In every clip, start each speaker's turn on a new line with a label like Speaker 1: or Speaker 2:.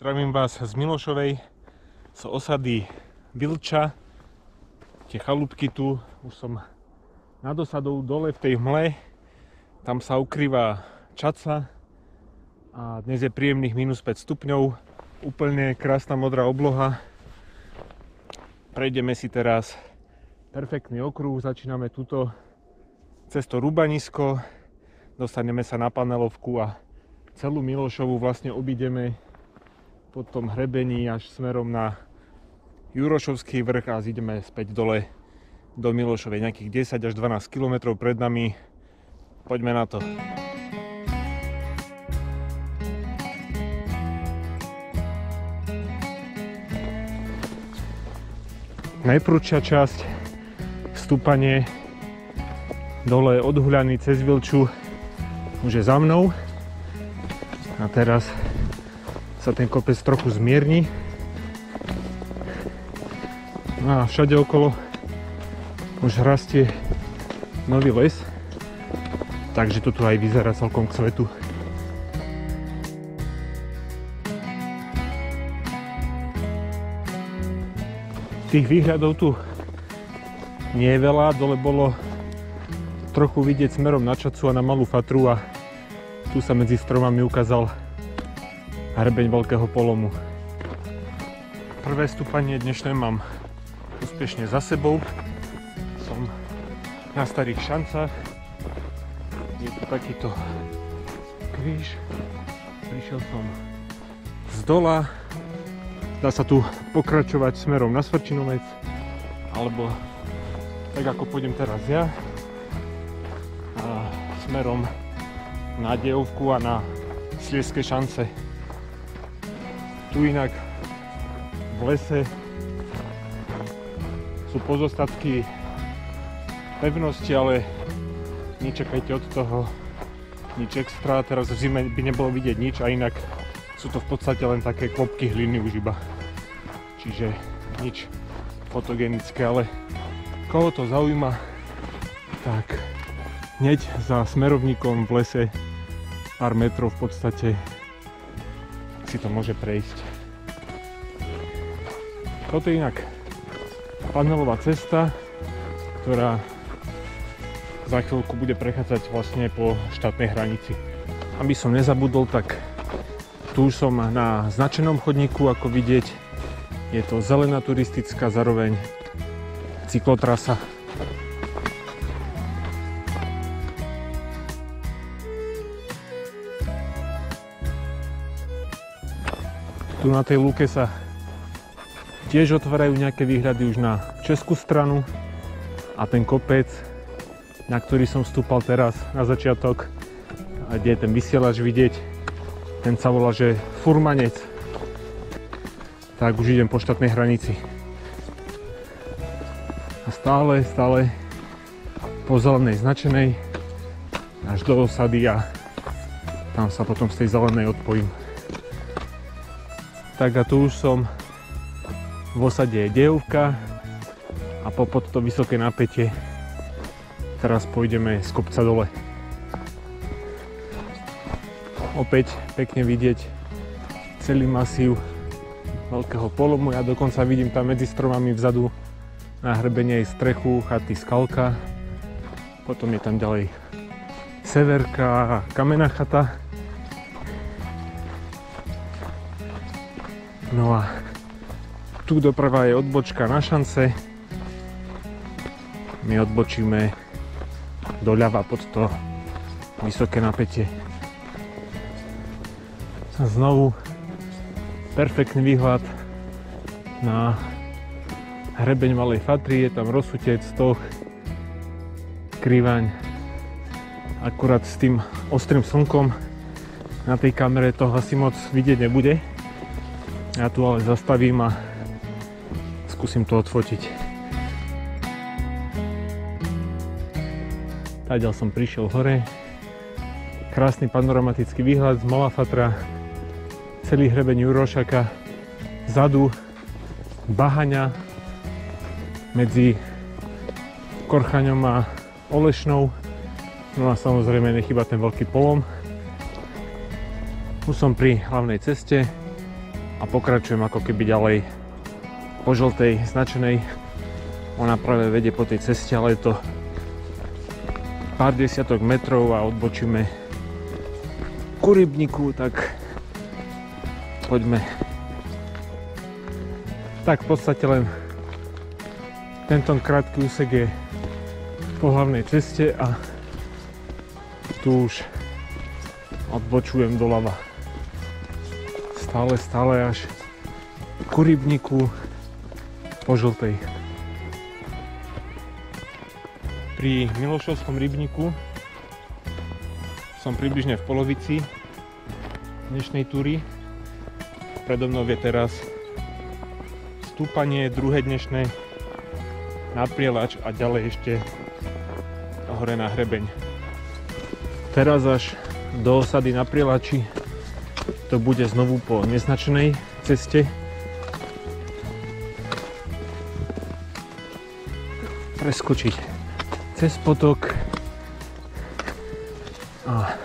Speaker 1: Zdravím vás z Milošovej, z osady Vilča. Tie chalúbky tu, už som nad osadou dole v tej hmle. Tam sa ukrýva čaca a dnes je príjemných minus 5 stupňov. Úplne krásna modrá obloha. Prejdeme si teraz perfektný okruh, začíname túto cez to Rubanisko, dostaneme sa na panelovku a celú Milošovu vlastne obídeme po tom hrebení až smerom na Jurošovský vrch a ideme späť dole do Milošovej nejakých 10 až 12 km pred nami. Poďme na to. Najprúčšia časť, vstúpanie dole od Huľany cez Vilču už je za mnou. A teraz sa ten kopec trochu zmierni. No a všade okolo už rastie nový les, takže tu aj vyzerá celkom k svetu. Tých výhľadov tu nie je veľa, dole bolo trochu vidieť smerom na Čacu a na Malú Fatru a tu sa medzi stromami ukázal hrebeň veľkého polomu. Prvé stúpanie dnešné mám úspešne za sebou. Som na starých šancách. Je tu takýto kríž. Prišiel som z dola. Dá sa tu pokračovať smerom na Svrčinovec. Alebo tak ako pôjdem teraz ja. A smerom na Dejovku a na Slieské šance. Tu inak v lese sú pozostatky pevnosti, ale nečakajte od toho nič extra. Teraz v zime by nebolo vidieť nič a inak sú to v podstate len také klopky hliny už iba. Čiže nič fotogenické, ale koho to zaujíma, tak hneď za smerovníkom v lese pár metrov v podstate si to môže prejsť. Toto je inak panelová cesta, ktorá za chvíľku bude prechádzať vlastne po štátnej hranici. Aby som nezabudol, tak tu už som na značenom chodníku, ako vidieť. Je to zelená turistická, zároveň cyklotrasa. Tu na tej lúke sa tiež otvárajú nejaké výhľady už na českú stranu a ten kopec, na ktorý som vstúpal teraz na začiatok, kde je ten vysielač vidieť, ten sa volá, že Furmanec. Tak už idem po štátnej hranici. A stále, stále po zelenej značenej až do osady a tam sa potom z tej zelenej odpojím. Tak a tu už som v osade Dejovka a popod to vysoké napätie teraz pôjdeme z kopca dole. Opäť pekne vidieť celý masív veľkého polomu. Ja dokonca vidím tam medzi stromami vzadu na hrebenie aj strechu chaty Skalka. Potom je tam ďalej Severka a kamená chata. No a tu doprava je odbočka na šance. My odbočíme doľava pod to vysoké napätie. A znovu perfektný výhľad na hrebeň Malej Fatry, je tam rozsutec, stoch, krývaň. Akurát s tým ostrým slnkom na tej kamere to asi moc vidieť nebude. Ja tu ale zastavím a skúsim to odfotiť. Tadiaľ som prišiel hore. Krásny panoramatický výhľad z Malafatra, celý hrebeň Jurošaka, zadu Bahaňa medzi Korchaňom a Olešnou. No a samozrejme nechyba ten veľký polom. Tu som pri hlavnej ceste, a pokračujem ako keby ďalej po žltej značenej. Ona práve vedie po tej ceste, ale je to pár desiatok metrov a odbočíme ku rybníku, tak poďme. Tak v podstate len tento krátky úsek je po hlavnej ceste a tu už odbočujem doľava. Stále, stále až ku rybníku po žltej. Pri Milošovskom rybníku som približne v polovici dnešnej túry. Predo mnou je teraz stúpanie druhé dnešné na prielač a ďalej ešte hore na hrebeň. Teraz až do osady na prielači to bude znovu po neznačenej ceste. Preskočiť cez potok a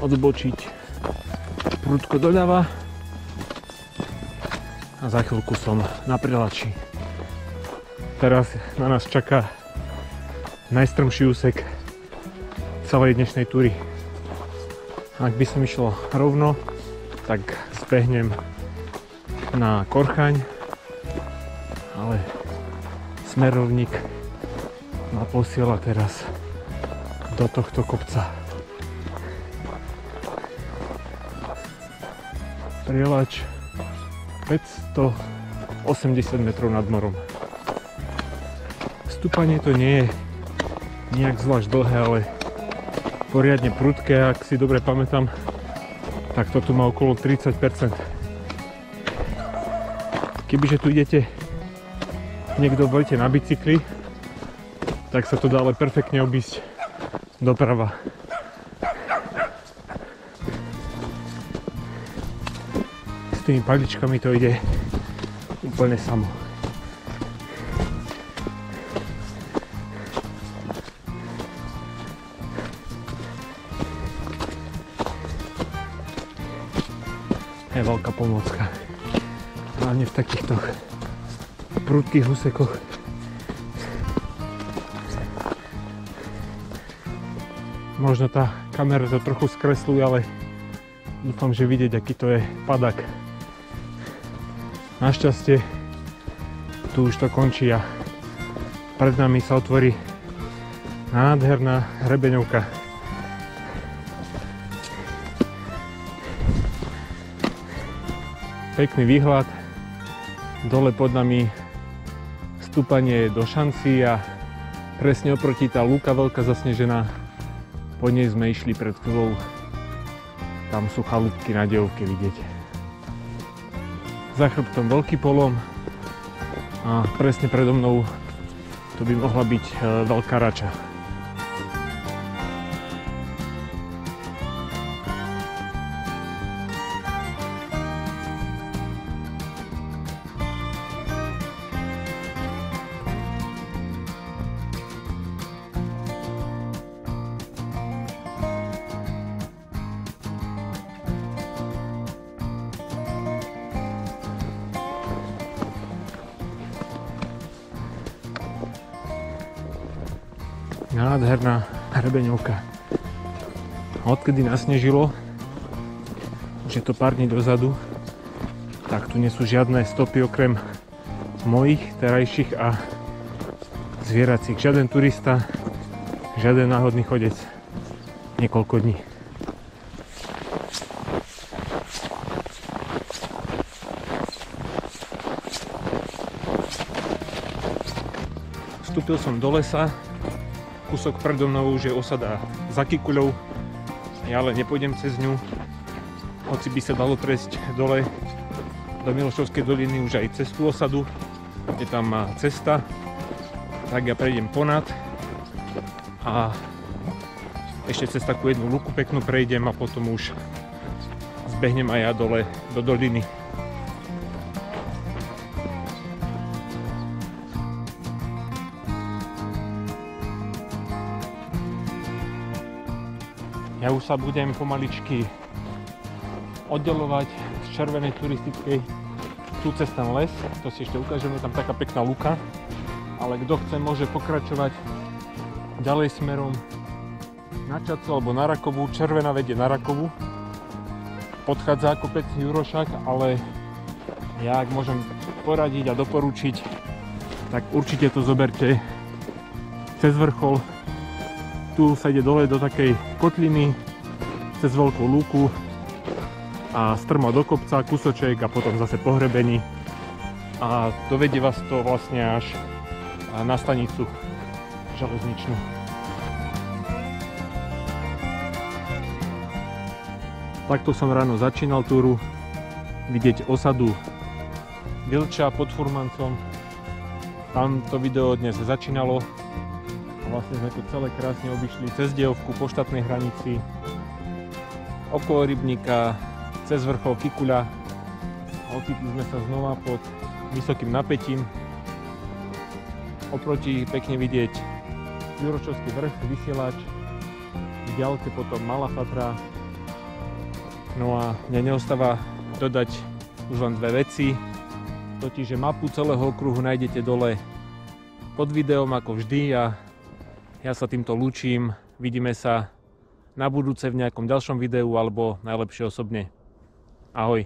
Speaker 1: odbočiť prudko doľava a za chvíľku som na prilači. Teraz na nás čaká najstrmší úsek celej dnešnej túry. Ak by som išiel rovno, tak zbehnem na Korchaň, ale smerovník ma posiela teraz do tohto kopca. Prielač 580 metrov nad morom. Stúpanie to nie je nejak zvlášť dlhé, ale poriadne prudké, ak si dobre pamätám, tak toto má okolo 30%. Kebyže tu idete niekto budete na bicykli, tak sa to dá ale perfektne obísť doprava. tými paličkami to ide úplne samo. Veľká pomocka. Hlavne v takýchto prudkých úsekoch. Možno tá kamera to trochu skresluje, ale dúfam, že vidieť, aký to je padak. Našťastie tu už to končí a pred nami sa otvorí nádherná hrebeňovka. Pekný výhľad, dole pod nami stúpanie do šanci a presne oproti tá lúka veľká zasnežená, po nej sme išli pred chvíľou, tam sú chalúbky na dejovke vidieť. Za chrbtom veľký polom a presne predo mnou to by mohla byť e, veľká rača. Nádherná hrebeňovka. Odkedy nasnežilo, už to pár dní dozadu, tak tu nie sú žiadne stopy okrem mojich terajších a zvieracích. Žiaden turista, žiaden náhodný chodec. Niekoľko dní. Vstúpil som do lesa, kúsok predo mnou už je osada za Kikuľou. Ja ale nepôjdem cez ňu, hoci by sa dalo prejsť dole do Milošovskej doliny už aj cez tú osadu. Je tam cesta, tak ja prejdem ponad a ešte cez takú jednu luku peknú prejdem a potom už zbehnem aj ja dole do doliny. Ja už sa budem pomaličky oddelovať z červenej turistickej tu cez ten les, to si ešte ukážem, je tam taká pekná luka, ale kto chce, môže pokračovať ďalej smerom na Čacu alebo na Rakovu, červená vedie na Rakovu, podchádza kopec Jurošak, ale ja ak môžem poradiť a doporučiť, tak určite to zoberte cez vrchol. Tu sa ide dole do takej kotliny, cez veľkú lúku a strmo do kopca, kusoček a potom zase pohrebení. A dovedie vás to vlastne až na stanicu železničnú. Takto som ráno začínal túru. Vidieť osadu Vilča pod Furmancom. Tam to video dnes začínalo. Vlastne sme to celé krásne obišli cez Dievku po štátnej hranici, okolo Rybníka, cez vrchol Kikuľa. A ocitli sme sa znova pod vysokým napätím. Oproti pekne vidieť Juročovský vrch, vysielač, v ďalke potom Malá Fatra, No a mne neostáva dodať už len dve veci. Totiž, že mapu celého okruhu nájdete dole pod videom ako vždy a ja sa týmto lúčim. Vidíme sa na budúce v nejakom ďalšom videu alebo najlepšie osobne. Ahoj.